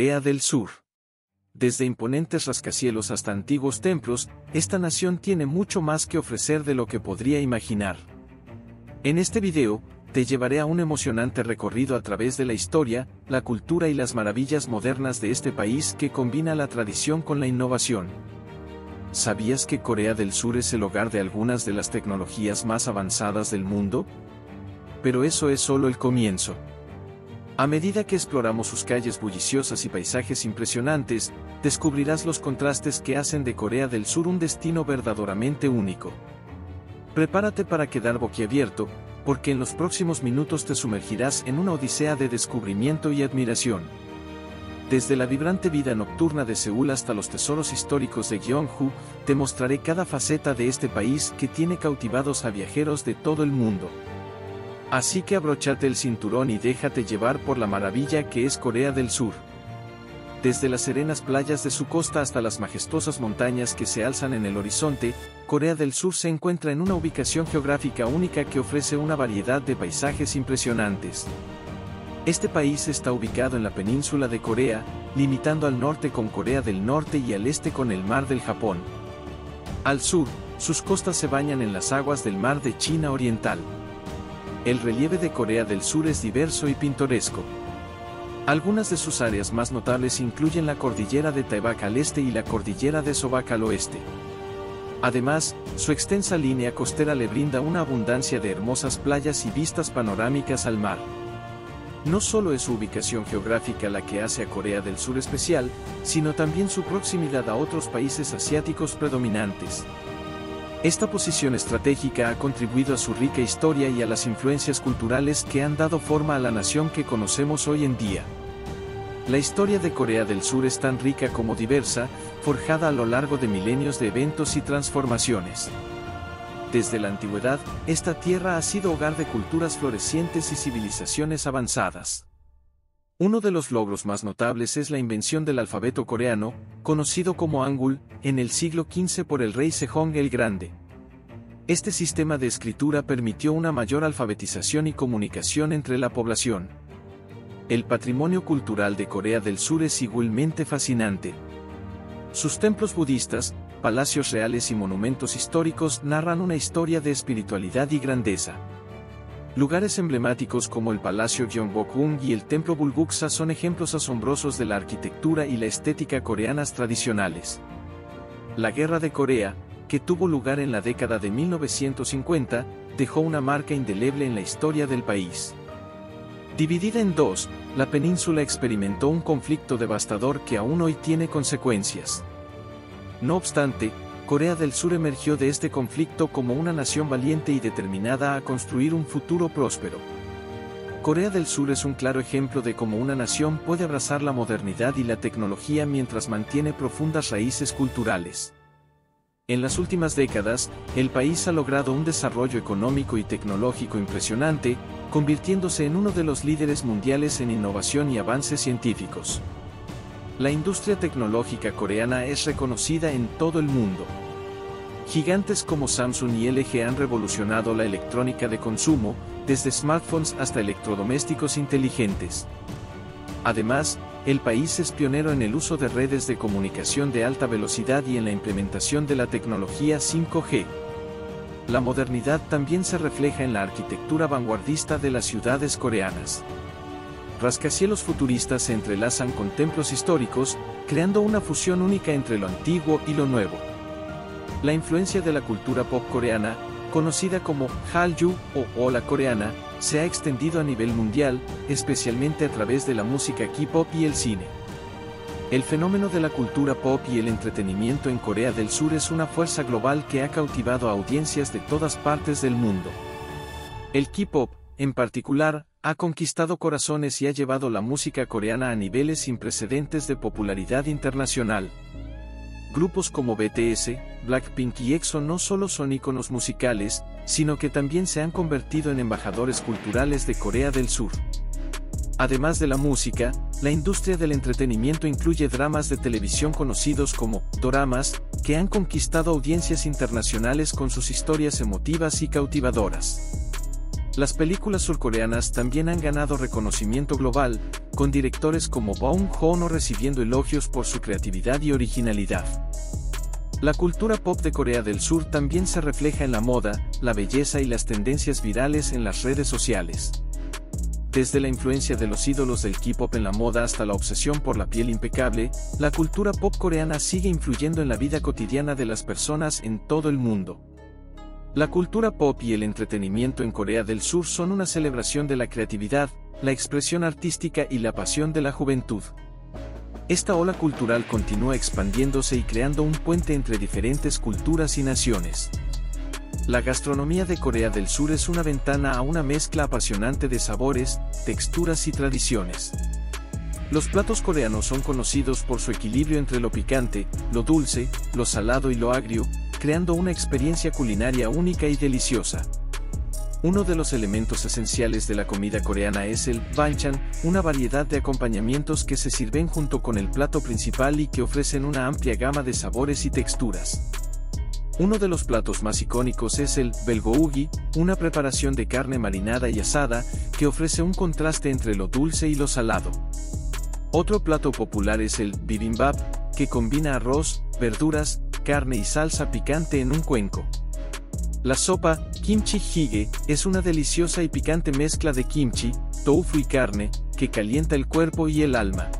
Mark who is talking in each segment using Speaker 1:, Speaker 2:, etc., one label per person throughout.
Speaker 1: Corea del Sur. Desde imponentes rascacielos hasta antiguos templos, esta nación tiene mucho más que ofrecer de lo que podría imaginar. En este video, te llevaré a un emocionante recorrido a través de la historia, la cultura y las maravillas modernas de este país que combina la tradición con la innovación. ¿Sabías que Corea del Sur es el hogar de algunas de las tecnologías más avanzadas del mundo? Pero eso es solo el comienzo. A medida que exploramos sus calles bulliciosas y paisajes impresionantes, descubrirás los contrastes que hacen de Corea del Sur un destino verdaderamente único. Prepárate para quedar boquiabierto, porque en los próximos minutos te sumergirás en una odisea de descubrimiento y admiración. Desde la vibrante vida nocturna de Seúl hasta los tesoros históricos de Gyeongju, te mostraré cada faceta de este país que tiene cautivados a viajeros de todo el mundo. Así que abróchate el cinturón y déjate llevar por la maravilla que es Corea del Sur. Desde las serenas playas de su costa hasta las majestuosas montañas que se alzan en el horizonte, Corea del Sur se encuentra en una ubicación geográfica única que ofrece una variedad de paisajes impresionantes. Este país está ubicado en la península de Corea, limitando al norte con Corea del Norte y al este con el Mar del Japón. Al sur, sus costas se bañan en las aguas del Mar de China Oriental. El relieve de Corea del Sur es diverso y pintoresco. Algunas de sus áreas más notables incluyen la cordillera de Taebaek al este y la cordillera de Sobak al oeste. Además, su extensa línea costera le brinda una abundancia de hermosas playas y vistas panorámicas al mar. No solo es su ubicación geográfica la que hace a Corea del Sur especial, sino también su proximidad a otros países asiáticos predominantes. Esta posición estratégica ha contribuido a su rica historia y a las influencias culturales que han dado forma a la nación que conocemos hoy en día. La historia de Corea del Sur es tan rica como diversa, forjada a lo largo de milenios de eventos y transformaciones. Desde la antigüedad, esta tierra ha sido hogar de culturas florecientes y civilizaciones avanzadas. Uno de los logros más notables es la invención del alfabeto coreano, conocido como Hangul, en el siglo XV por el rey Sejong el Grande. Este sistema de escritura permitió una mayor alfabetización y comunicación entre la población. El patrimonio cultural de Corea del Sur es igualmente fascinante. Sus templos budistas, palacios reales y monumentos históricos narran una historia de espiritualidad y grandeza. Lugares emblemáticos como el Palacio Gyeongbokgung y el Templo Bulguksa son ejemplos asombrosos de la arquitectura y la estética coreanas tradicionales. La Guerra de Corea, que tuvo lugar en la década de 1950, dejó una marca indeleble en la historia del país. Dividida en dos, la península experimentó un conflicto devastador que aún hoy tiene consecuencias. No obstante, Corea del Sur emergió de este conflicto como una nación valiente y determinada a construir un futuro próspero. Corea del Sur es un claro ejemplo de cómo una nación puede abrazar la modernidad y la tecnología mientras mantiene profundas raíces culturales. En las últimas décadas, el país ha logrado un desarrollo económico y tecnológico impresionante, convirtiéndose en uno de los líderes mundiales en innovación y avances científicos. La industria tecnológica coreana es reconocida en todo el mundo. Gigantes como Samsung y LG han revolucionado la electrónica de consumo, desde smartphones hasta electrodomésticos inteligentes. Además, el país es pionero en el uso de redes de comunicación de alta velocidad y en la implementación de la tecnología 5G. La modernidad también se refleja en la arquitectura vanguardista de las ciudades coreanas rascacielos futuristas se entrelazan con templos históricos, creando una fusión única entre lo antiguo y lo nuevo. La influencia de la cultura pop coreana, conocida como Hallyu o Ola coreana, se ha extendido a nivel mundial, especialmente a través de la música K-pop y el cine. El fenómeno de la cultura pop y el entretenimiento en Corea del Sur es una fuerza global que ha cautivado a audiencias de todas partes del mundo. El K-pop, en particular, ha conquistado corazones y ha llevado la música coreana a niveles sin precedentes de popularidad internacional. Grupos como BTS, Blackpink y EXO no solo son íconos musicales, sino que también se han convertido en embajadores culturales de Corea del Sur. Además de la música, la industria del entretenimiento incluye dramas de televisión conocidos como doramas, que han conquistado audiencias internacionales con sus historias emotivas y cautivadoras. Las películas surcoreanas también han ganado reconocimiento global, con directores como Bong Joon-ho recibiendo elogios por su creatividad y originalidad. La cultura pop de Corea del Sur también se refleja en la moda, la belleza y las tendencias virales en las redes sociales. Desde la influencia de los ídolos del K-pop en la moda hasta la obsesión por la piel impecable, la cultura pop coreana sigue influyendo en la vida cotidiana de las personas en todo el mundo. La cultura pop y el entretenimiento en Corea del Sur son una celebración de la creatividad, la expresión artística y la pasión de la juventud. Esta ola cultural continúa expandiéndose y creando un puente entre diferentes culturas y naciones. La gastronomía de Corea del Sur es una ventana a una mezcla apasionante de sabores, texturas y tradiciones. Los platos coreanos son conocidos por su equilibrio entre lo picante, lo dulce, lo salado y lo agrio, creando una experiencia culinaria única y deliciosa. Uno de los elementos esenciales de la comida coreana es el banchan, una variedad de acompañamientos que se sirven junto con el plato principal y que ofrecen una amplia gama de sabores y texturas. Uno de los platos más icónicos es el belgougi, una preparación de carne marinada y asada que ofrece un contraste entre lo dulce y lo salado. Otro plato popular es el bibimbap, que combina arroz, verduras, carne y salsa picante en un cuenco. La sopa, kimchi jjigae, es una deliciosa y picante mezcla de kimchi, tofu y carne, que calienta el cuerpo y el alma.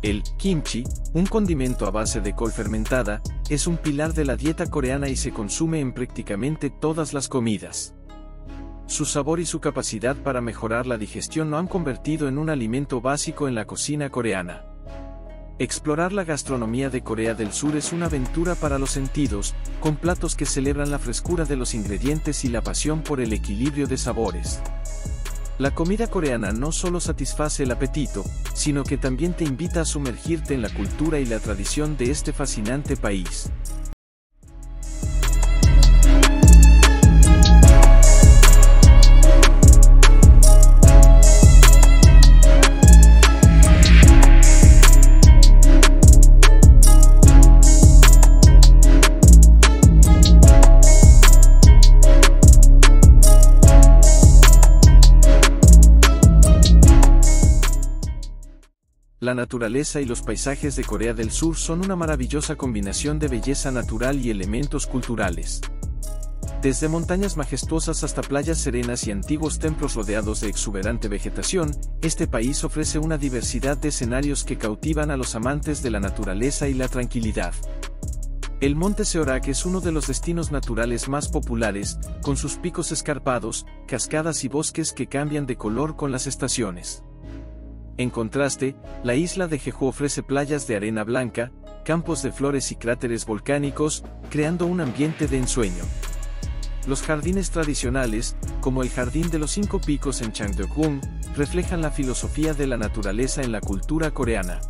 Speaker 1: El kimchi, un condimento a base de col fermentada, es un pilar de la dieta coreana y se consume en prácticamente todas las comidas. Su sabor y su capacidad para mejorar la digestión lo han convertido en un alimento básico en la cocina coreana. Explorar la gastronomía de Corea del Sur es una aventura para los sentidos, con platos que celebran la frescura de los ingredientes y la pasión por el equilibrio de sabores. La comida coreana no solo satisface el apetito, sino que también te invita a sumergirte en la cultura y la tradición de este fascinante país. La naturaleza y los paisajes de Corea del Sur son una maravillosa combinación de belleza natural y elementos culturales. Desde montañas majestuosas hasta playas serenas y antiguos templos rodeados de exuberante vegetación, este país ofrece una diversidad de escenarios que cautivan a los amantes de la naturaleza y la tranquilidad. El monte Seorak es uno de los destinos naturales más populares, con sus picos escarpados, cascadas y bosques que cambian de color con las estaciones. En contraste, la isla de Jeju ofrece playas de arena blanca, campos de flores y cráteres volcánicos, creando un ambiente de ensueño. Los jardines tradicionales, como el Jardín de los Cinco Picos en Changdeokgung, reflejan la filosofía de la naturaleza en la cultura coreana.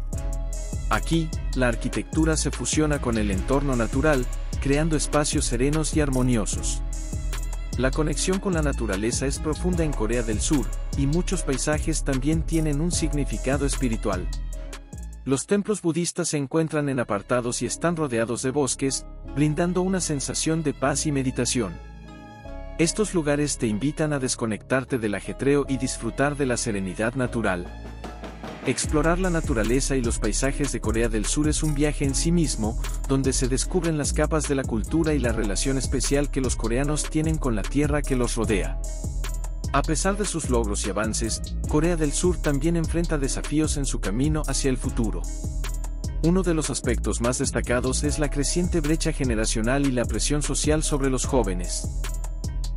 Speaker 1: Aquí, la arquitectura se fusiona con el entorno natural, creando espacios serenos y armoniosos. La conexión con la naturaleza es profunda en Corea del Sur, y muchos paisajes también tienen un significado espiritual. Los templos budistas se encuentran en apartados y están rodeados de bosques, brindando una sensación de paz y meditación. Estos lugares te invitan a desconectarte del ajetreo y disfrutar de la serenidad natural. Explorar la naturaleza y los paisajes de Corea del Sur es un viaje en sí mismo, donde se descubren las capas de la cultura y la relación especial que los coreanos tienen con la tierra que los rodea. A pesar de sus logros y avances, Corea del Sur también enfrenta desafíos en su camino hacia el futuro. Uno de los aspectos más destacados es la creciente brecha generacional y la presión social sobre los jóvenes.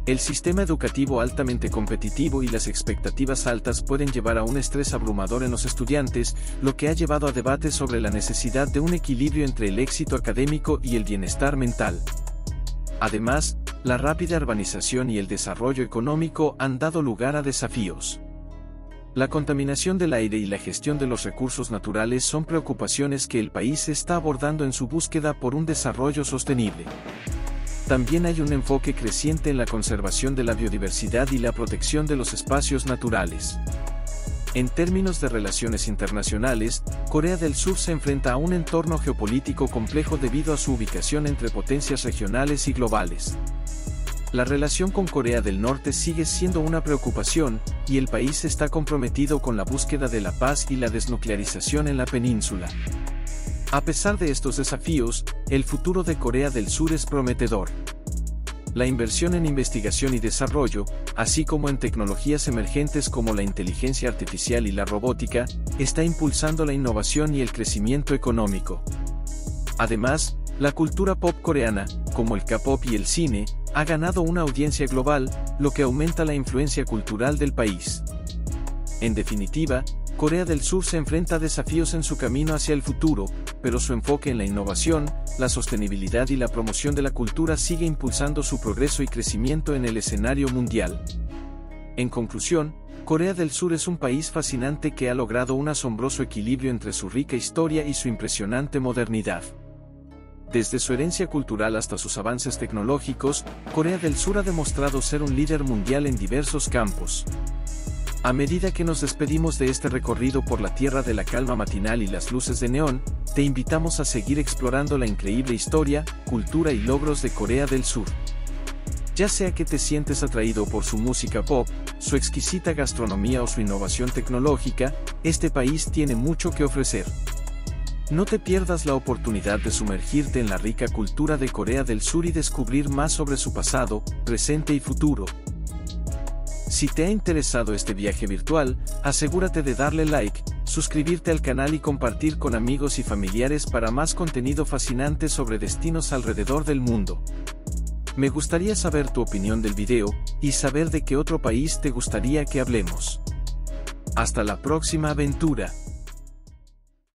Speaker 1: El sistema educativo altamente competitivo y las expectativas altas pueden llevar a un estrés abrumador en los estudiantes, lo que ha llevado a debates sobre la necesidad de un equilibrio entre el éxito académico y el bienestar mental. Además, la rápida urbanización y el desarrollo económico han dado lugar a desafíos. La contaminación del aire y la gestión de los recursos naturales son preocupaciones que el país está abordando en su búsqueda por un desarrollo sostenible. También hay un enfoque creciente en la conservación de la biodiversidad y la protección de los espacios naturales. En términos de relaciones internacionales, Corea del Sur se enfrenta a un entorno geopolítico complejo debido a su ubicación entre potencias regionales y globales. La relación con Corea del Norte sigue siendo una preocupación, y el país está comprometido con la búsqueda de la paz y la desnuclearización en la península. A pesar de estos desafíos, el futuro de Corea del Sur es prometedor. La inversión en investigación y desarrollo, así como en tecnologías emergentes como la inteligencia artificial y la robótica, está impulsando la innovación y el crecimiento económico. Además, la cultura pop coreana, como el K-pop y el cine, ha ganado una audiencia global, lo que aumenta la influencia cultural del país. En definitiva, Corea del Sur se enfrenta a desafíos en su camino hacia el futuro, pero su enfoque en la innovación, la sostenibilidad y la promoción de la cultura sigue impulsando su progreso y crecimiento en el escenario mundial. En conclusión, Corea del Sur es un país fascinante que ha logrado un asombroso equilibrio entre su rica historia y su impresionante modernidad. Desde su herencia cultural hasta sus avances tecnológicos, Corea del Sur ha demostrado ser un líder mundial en diversos campos. A medida que nos despedimos de este recorrido por la tierra de la calma matinal y las luces de neón, te invitamos a seguir explorando la increíble historia, cultura y logros de Corea del Sur. Ya sea que te sientes atraído por su música pop, su exquisita gastronomía o su innovación tecnológica, este país tiene mucho que ofrecer. No te pierdas la oportunidad de sumergirte en la rica cultura de Corea del Sur y descubrir más sobre su pasado, presente y futuro. Si te ha interesado este viaje virtual, asegúrate de darle like, suscribirte al canal y compartir con amigos y familiares para más contenido fascinante sobre destinos alrededor del mundo. Me gustaría saber tu opinión del video, y saber de qué otro país te gustaría que hablemos. Hasta la próxima aventura.